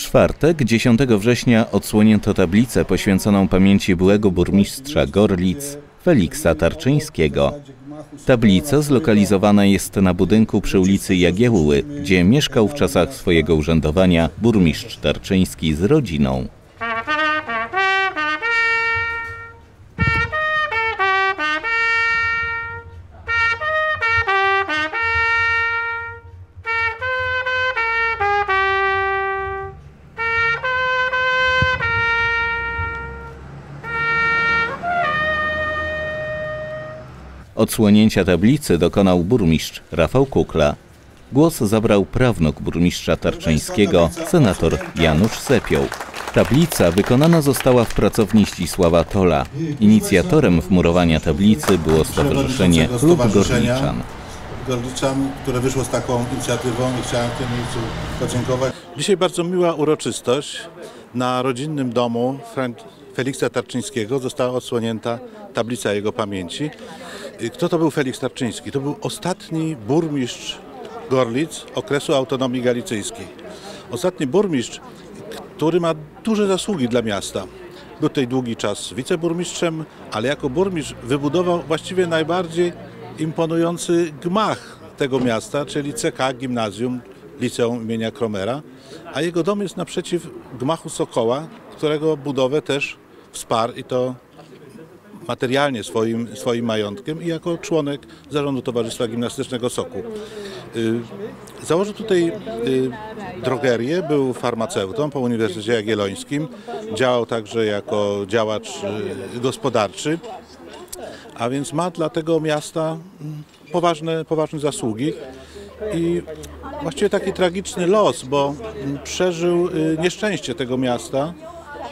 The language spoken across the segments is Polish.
czwartek, 10 września, odsłonięto tablicę poświęconą pamięci byłego burmistrza Gorlic, Feliksa Tarczyńskiego. Tablica zlokalizowana jest na budynku przy ulicy Jagiełły, gdzie mieszkał w czasach swojego urzędowania burmistrz Tarczyński z rodziną. Odsłonięcia tablicy dokonał burmistrz Rafał Kukla. Głos zabrał prawnuk burmistrza Tarczyńskiego, senator Janusz Sepioł. Tablica wykonana została w pracowni Ścisława Tola. Inicjatorem wmurowania tablicy było Stowarzyszenie Klub Gorliczan. Gorliczan, które wyszło z taką inicjatywą i chciałem w tym miejscu podziękować. Dzisiaj bardzo miła uroczystość. Na rodzinnym domu Feliksa Tarczyńskiego została odsłonięta tablica jego pamięci. Kto to był Feliks Tarczyński? To był ostatni burmistrz Gorlic okresu autonomii galicyjskiej. Ostatni burmistrz, który ma duże zasługi dla miasta. Był tutaj długi czas wiceburmistrzem, ale jako burmistrz wybudował właściwie najbardziej imponujący gmach tego miasta, czyli CK Gimnazjum Liceum imienia Kromera, a jego dom jest naprzeciw gmachu Sokoła, którego budowę też wsparł i to materialnie swoim, swoim majątkiem i jako członek zarządu Towarzystwa Gimnastycznego Soku. Y, Założył tutaj y, drogerię, był farmaceutą po Uniwersytecie Jagiellońskim, działał także jako działacz y, gospodarczy, a więc ma dla tego miasta mm, poważne, poważne zasługi. I właściwie taki tragiczny los, bo mm, przeżył nieszczęście tego miasta,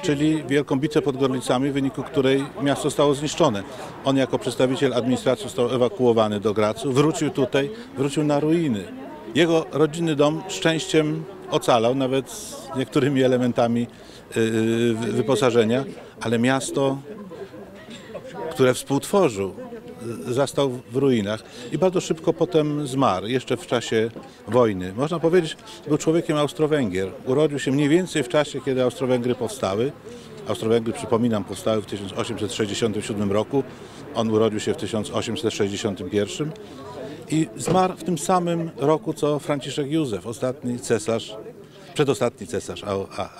czyli wielką bitwę pod Gorlicami, w wyniku której miasto zostało zniszczone. On jako przedstawiciel administracji został ewakuowany do Gracu, wrócił tutaj, wrócił na ruiny. Jego rodzinny dom szczęściem ocalał, nawet z niektórymi elementami y, y, wy- wyposażenia, ale miasto które współtworzył, zastał w ruinach i bardzo szybko potem zmarł, jeszcze w czasie wojny. Można powiedzieć, był człowiekiem Austro-Węgier. Urodził się mniej więcej w czasie, kiedy Austro-Węgry powstały. Austro-Węgry, przypominam, powstały w 1867 roku. On urodził się w 1861 i zmarł w tym samym roku, co Franciszek Józef, ostatni cesarz, przedostatni cesarz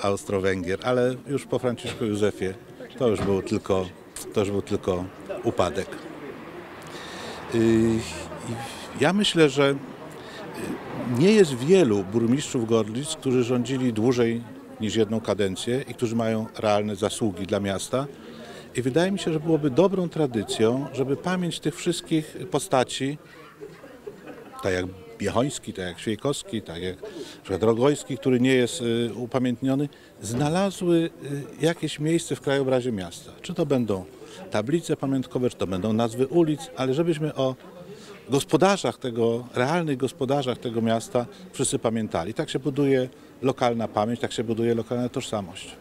Austro-Węgier, ale już po Franciszku Józefie to już był tylko, to już był tylko upadek. I Ja myślę, że yy, nie jest wielu burmistrzów Gorlic, którzy rządzili dłużej niż jedną kadencję i którzy mają realne zasługi dla miasta. I wydaje mi się, że byłoby dobrą tradycją, żeby pamięć tych wszystkich postaci, tak jak Biechoński, tak jak Świejkowski, tak jak przykład Rogojski, który nie jest y, upamiętniony, znalazły y, jakieś miejsce w krajobrazie miasta. Czy to będą tablice pamiątkowe, czy to będą nazwy ulic, ale żebyśmy o gospodarzach tego, realnych gospodarzach tego miasta wszyscy pamiętali. Tak się buduje lokalna pamięć, tak się buduje lokalna tożsamość.